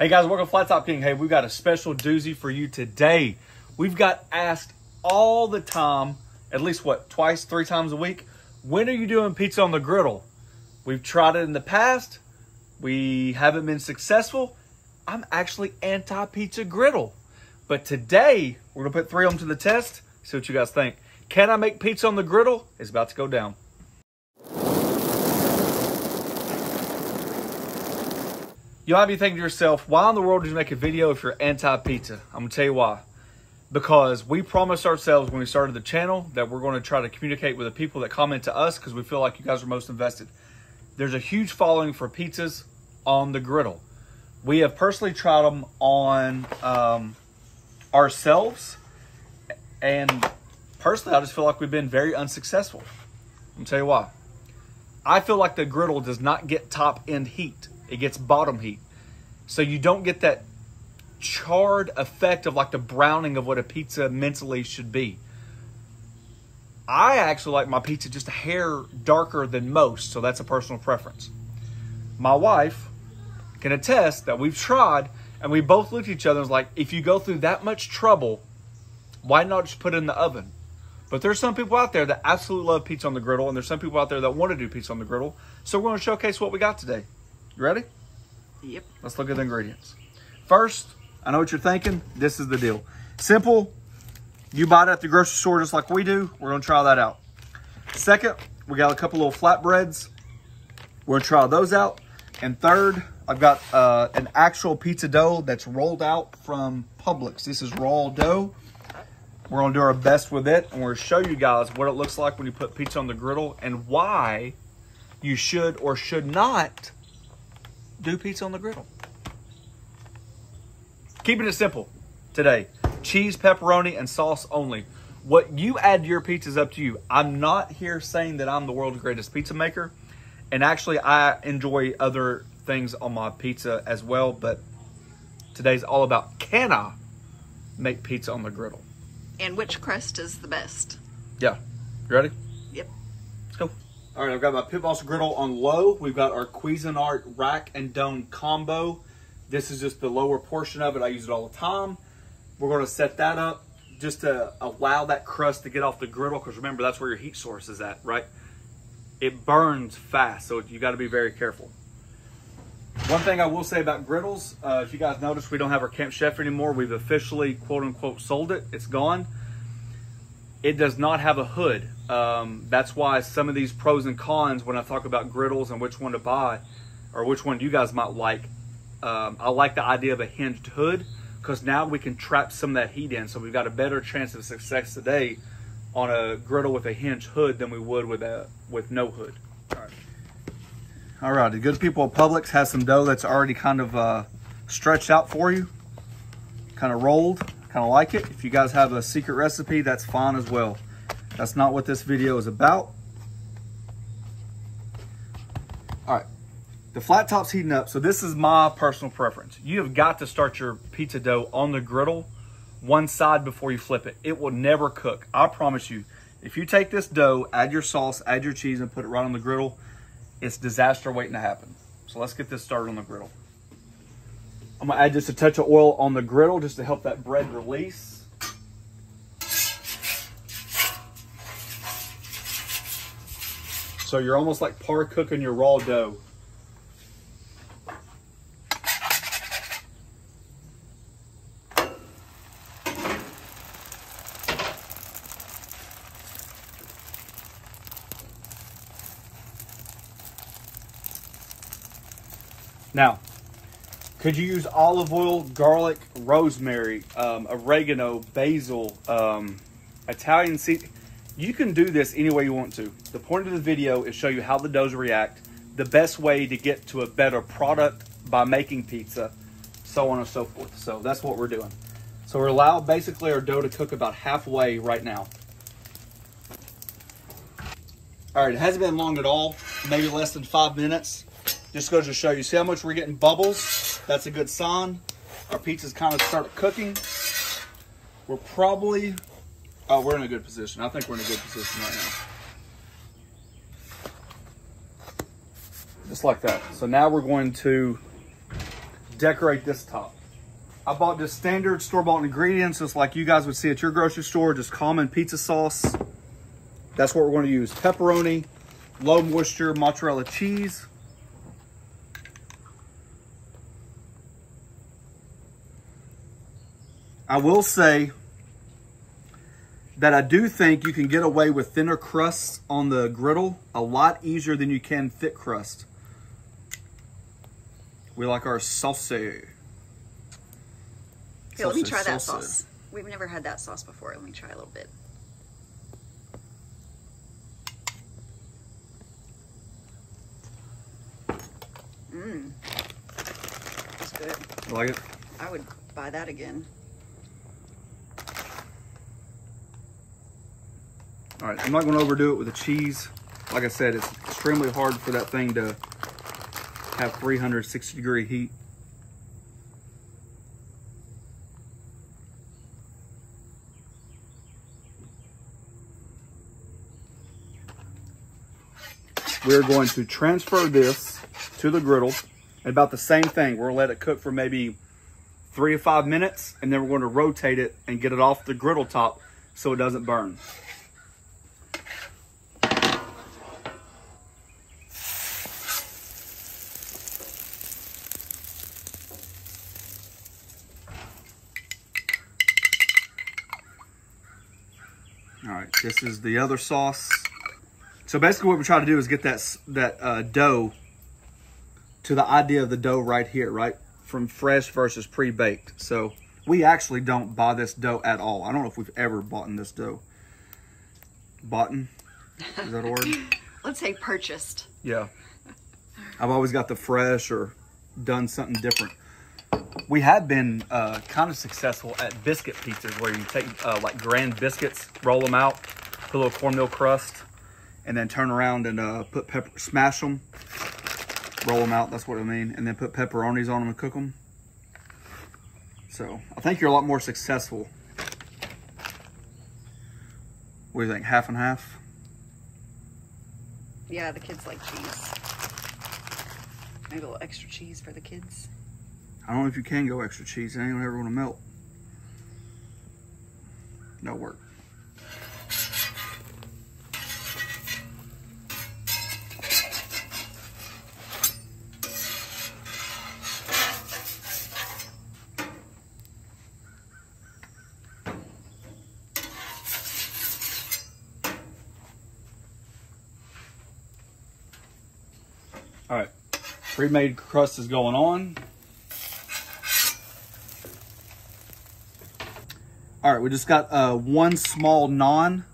Hey guys, welcome to Flat Top King. Hey, we've got a special doozy for you today. We've got asked all the time, at least what, twice, three times a week, when are you doing pizza on the griddle? We've tried it in the past. We haven't been successful. I'm actually anti pizza griddle. But today, we're gonna put three of them to the test, see what you guys think. Can I make pizza on the griddle? It's about to go down. You'll have you think to yourself, why in the world did you make a video if you're anti-pizza? I'm gonna tell you why. Because we promised ourselves when we started the channel that we're going to try to communicate with the people that comment to us because we feel like you guys are most invested. There's a huge following for pizzas on the griddle. We have personally tried them on um, ourselves, and personally, I just feel like we've been very unsuccessful. I'm gonna tell you why. I feel like the griddle does not get top end heat. It gets bottom heat. So you don't get that charred effect of like the browning of what a pizza mentally should be. I actually like my pizza just a hair darker than most, so that's a personal preference. My wife can attest that we've tried and we both looked at each other and was like, if you go through that much trouble, why not just put it in the oven? But there's some people out there that absolutely love pizza on the griddle, and there's some people out there that want to do pizza on the griddle. So we're going to showcase what we got today. You ready? Yep. Let's look at the ingredients. First, I know what you're thinking. This is the deal. Simple. You buy it at the grocery store just like we do. We're going to try that out. Second, we got a couple little flatbreads. We're going to try those out. And third, I've got uh, an actual pizza dough that's rolled out from Publix. This is raw dough. We're going to do our best with it. And we're going to show you guys what it looks like when you put pizza on the griddle and why you should or should not do pizza on the griddle. Keeping it simple today. Cheese, pepperoni, and sauce only. What you add to your pizza is up to you. I'm not here saying that I'm the world's greatest pizza maker. And actually, I enjoy other things on my pizza as well. But today's all about can I make pizza on the griddle? And which crust is the best? Yeah. You ready? All right, I've got my Pit Boss griddle on low. We've got our Cuisinart rack and dome combo. This is just the lower portion of it. I use it all the time. We're going to set that up just to allow that crust to get off the griddle because remember, that's where your heat source is at, right? It burns fast, so you got to be very careful. One thing I will say about griddles, uh, if you guys notice, we don't have our Camp Chef anymore. We've officially, quote unquote, sold it. It's gone. It does not have a hood. Um, that's why some of these pros and cons, when I talk about griddles and which one to buy, or which one you guys might like, um, I like the idea of a hinged hood because now we can trap some of that heat in. So we've got a better chance of success today on a griddle with a hinged hood than we would with a with no hood. All right. All right, the good people of Publix has some dough that's already kind of uh, stretched out for you, kind of rolled, kind of like it. If you guys have a secret recipe, that's fine as well. That's not what this video is about. All right, the flat top's heating up, so this is my personal preference. You have got to start your pizza dough on the griddle one side before you flip it. It will never cook, I promise you. If you take this dough, add your sauce, add your cheese, and put it right on the griddle, it's disaster waiting to happen. So let's get this started on the griddle. I'm gonna add just a touch of oil on the griddle just to help that bread release. So you're almost like par cooking your raw dough. Now, could you use olive oil, garlic, rosemary, um, oregano, basil, um, Italian seed? You can do this any way you want to. The point of the video is show you how the doughs react, the best way to get to a better product by making pizza, so on and so forth. So that's what we're doing. So we're allowed basically our dough to cook about halfway right now. All right, it hasn't been long at all, maybe less than five minutes. Just goes to show you, see how much we're getting bubbles? That's a good sign. Our pizza's kind of started cooking. We're probably, oh, we're in a good position. I think we're in a good position right now. Just like that. So now we're going to decorate this top. I bought just standard store-bought ingredients, just like you guys would see at your grocery store, just common pizza sauce. That's what we're going to use. Pepperoni, low moisture mozzarella cheese. I will say that I do think you can get away with thinner crusts on the griddle a lot easier than you can thick crust. We like our sauce. Here, let me try that sauce. sauce. We've never had that sauce before. Let me try a little bit. Mmm. That's good. You like it? I would buy that again. All right, I'm not going to overdo it with the cheese. Like I said, it's extremely hard for that thing to have 360 degree heat. We're going to transfer this to the griddle. And About the same thing. We're to let it cook for maybe three to five minutes, and then we're going to rotate it and get it off the griddle top so it doesn't burn. All right, this is the other sauce. So basically what we're trying to do is get that, that uh, dough to the idea of the dough right here, right? From fresh versus pre-baked. So we actually don't buy this dough at all. I don't know if we've ever bought in this dough. Bought? Is that a word? Let's say purchased. Yeah. I've always got the fresh or done something different. We have been uh, kind of successful at biscuit pizzas where you take uh, like grand biscuits, roll them out, put a little cornmeal crust, and then turn around and uh, put pepper, smash them, roll them out. That's what I mean, and then put pepperonis on them and cook them. So I think you're a lot more successful. What do you think? Half and half? Yeah, the kids like cheese. Maybe a little extra cheese for the kids. I don't know if you can go extra cheese. It ain't ever gonna melt. No work. Pre-made crust is going on. All right, we just got uh, one small naan.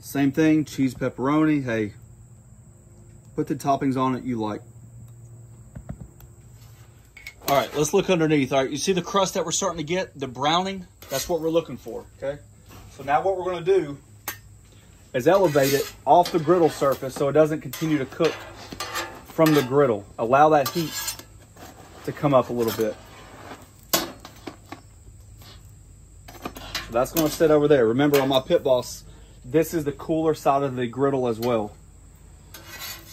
Same thing, cheese pepperoni. Hey, put the toppings on it you like. All right, let's look underneath. All right, you see the crust that we're starting to get, the browning? That's what we're looking for, okay? So now what we're gonna do is elevate it off the griddle surface so it doesn't continue to cook from the griddle. Allow that heat to come up a little bit. So that's going to sit over there. Remember on my pit boss, this is the cooler side of the griddle as well.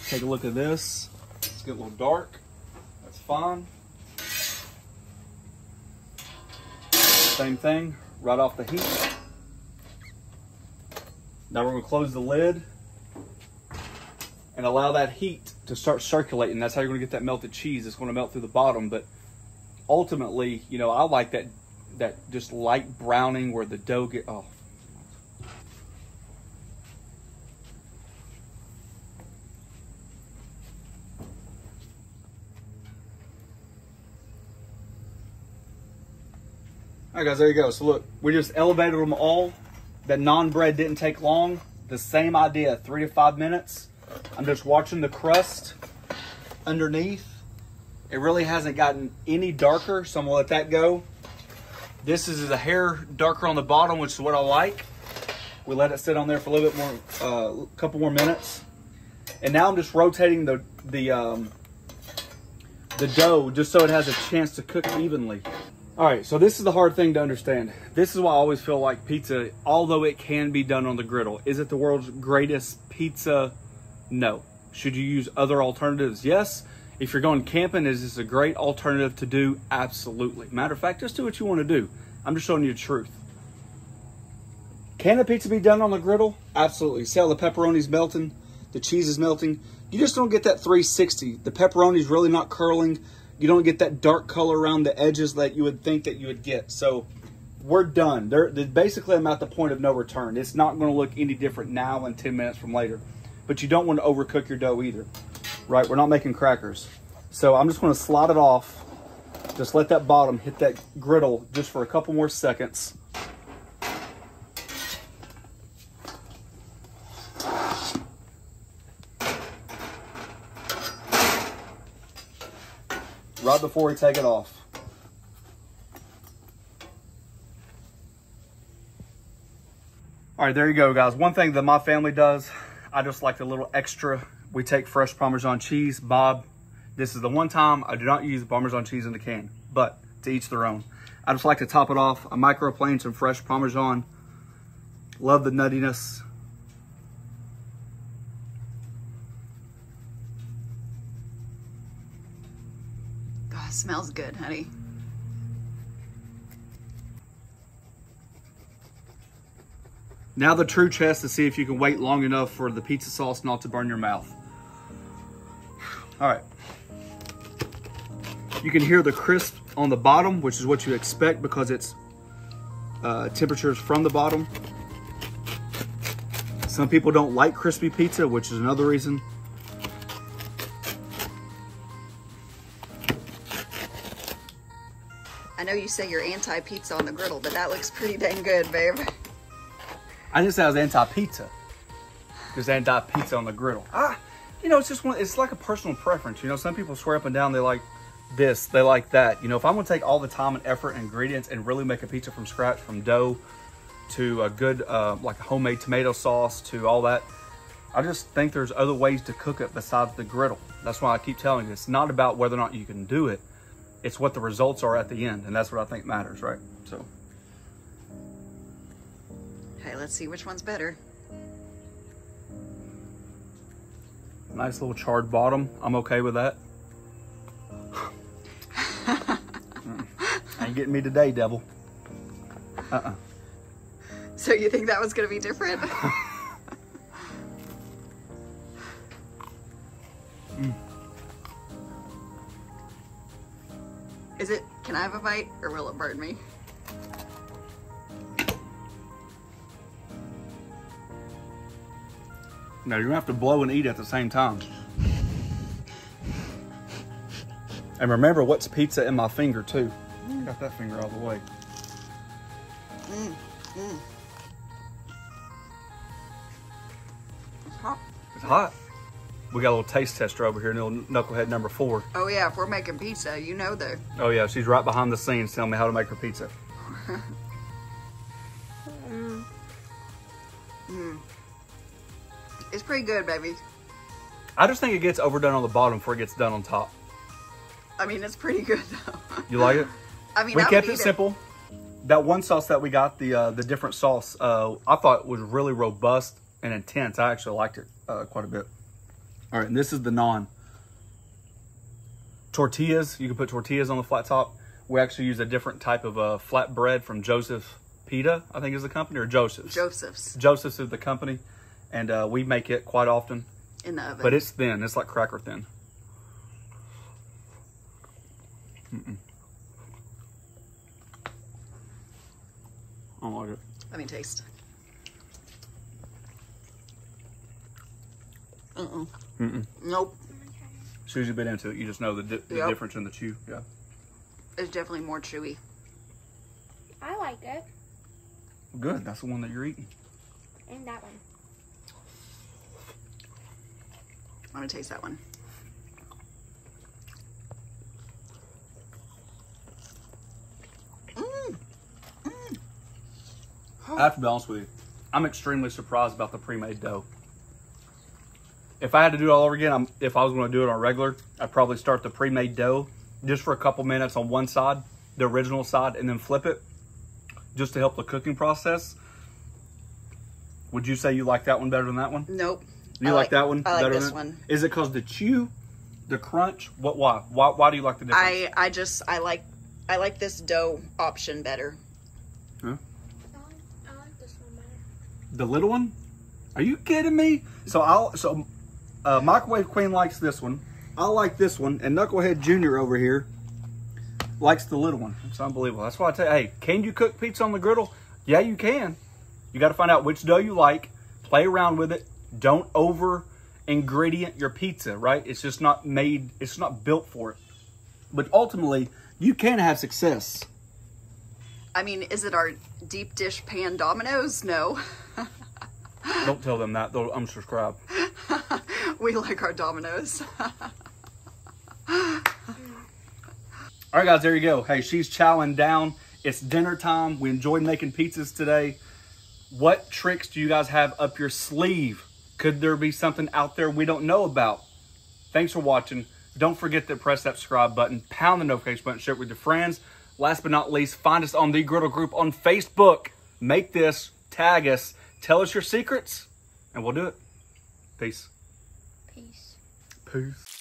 Take a look at this. It's get a little dark. That's fine. Same thing, right off the heat. Now we're to close the lid and allow that heat to start circulating. That's how you're going to get that melted cheese. It's going to melt through the bottom, but ultimately, you know, I like that that just light browning where the dough get oh all right guys there you go so look we just elevated them all that naan bread didn't take long the same idea three to five minutes i'm just watching the crust underneath it really hasn't gotten any darker so i'm gonna let that go this is a hair darker on the bottom, which is what I like. We let it sit on there for a little bit more, a uh, couple more minutes. And now I'm just rotating the the um, the dough just so it has a chance to cook evenly. All right, so this is the hard thing to understand. This is why I always feel like pizza, although it can be done on the griddle, is it the world's greatest pizza? No. Should you use other alternatives? Yes. If you're going camping, is this a great alternative to do? Absolutely. Matter of fact, just do what you want to do. I'm just showing you the truth. Can the pizza be done on the griddle? Absolutely. See how the pepperoni's melting, the cheese is melting. You just don't get that 360. The pepperoni's really not curling. You don't get that dark color around the edges that you would think that you would get. So we're done. They're, they're basically I'm at the point of no return. It's not going to look any different now and 10 minutes from later. But you don't want to overcook your dough either, right? We're not making crackers. So I'm just going to slide it off. Just let that bottom hit that griddle just for a couple more seconds. Right before we take it off. All right, there you go, guys. One thing that my family does, I just like a little extra. We take fresh Parmesan cheese. Bob, this is the one time I do not use Parmesan cheese in the can, but to each their own. I just like to top it off. I microplane some fresh Parmesan. Love the nuttiness. Smells good, honey. Now the true test to see if you can wait long enough for the pizza sauce not to burn your mouth. All right. You can hear the crisp on the bottom, which is what you expect because it's uh, temperatures from the bottom. Some people don't like crispy pizza, which is another reason. I know you say you're anti-pizza on the griddle, but that looks pretty dang good, babe. I didn't say I was anti-pizza. Just anti-pizza on the griddle. Ah, you know, it's just one, it's like a personal preference. You know, some people swear up and down they like this, they like that. You know, if I'm gonna take all the time and effort and ingredients and really make a pizza from scratch, from dough to a good, uh, like a homemade tomato sauce to all that, I just think there's other ways to cook it besides the griddle. That's why I keep telling you, it's not about whether or not you can do it. It's what the results are at the end. And that's what I think matters, right? So. Hey, let's see which one's better. Nice little charred bottom. I'm okay with that. Ain't getting me today, devil. Uh-uh. So you think that was gonna be different? Is it, can I have a bite or will it burn me? No, you're gonna have to blow and eat at the same time. And remember what's pizza in my finger too. Got that finger all the way. Mm, mm. It's hot. It's hot. We got a little taste tester over here, little knucklehead number four. Oh yeah, if we're making pizza, you know though. Oh yeah, she's right behind the scenes telling me how to make her pizza. It's pretty good, baby. I just think it gets overdone on the bottom before it gets done on top. I mean, it's pretty good though. You like it? I mean, we I kept it simple. That one sauce that we got, the uh, the different sauce, uh, I thought was really robust and intense. I actually liked it uh, quite a bit. All right, and this is the naan. Tortillas, you can put tortillas on the flat top. We actually use a different type of uh, flat bread from Joseph Pita, I think is the company, or Joseph's. Joseph's Joseph's is the company, and uh, we make it quite often. in the oven. But it's thin. It's like cracker thin. Mm-mm. I don't like it. Let me taste. Mm-mm. Mm-mm. Nope. As soon as you bit into it, you just know the, di- the Yep. difference in the chew. Yeah. It's definitely more chewy. I like it. Good. That's the one that you're eating. And that one. I'm gonna taste that one. Mm. I have to be honest with you. I'm extremely surprised about the pre-made dough. If I had to do it all over again, I'm, if I was going to do it on regular, I'd probably start the pre-made dough just for a couple minutes on one side, the original side, and then flip it just to help the cooking process. Would you say you like that one better than that one? Nope. You I like, that one I like better this than one. Is it because the chew the crunch. What? Why? Why? Why do you like the difference? I I just I like I like this dough option better. I like, I like this one better. The little one? Are you kidding me? So I'll so uh, microwave queen likes this one. I like this one, and Knucklehead Junior over here likes the little one. It's unbelievable. That's why I tell you, hey, can you cook pizza on the griddle? Yeah, you can. You got to find out which dough you like. Play around with it. Don't over ingredient your pizza. Right? It's just not made. It's not built for it. But ultimately, you can have success. I mean, is it our deep dish pan Domino's? No. Don't tell them that. They'll unsubscribe. we like our Domino's. All right, guys, there you go. Hey, she's chowing down. It's dinner time. We enjoyed making pizzas today. What tricks do you guys have up your sleeve? Could there be something out there we don't know about? Thanks for watching. Don't forget to press that subscribe button, pound the notification button, share it with your friends. Last but not least, find us on the Griddle Group on Facebook. Make this, tag us, tell us your secrets, and we'll do it. Peace. Peace. Peace.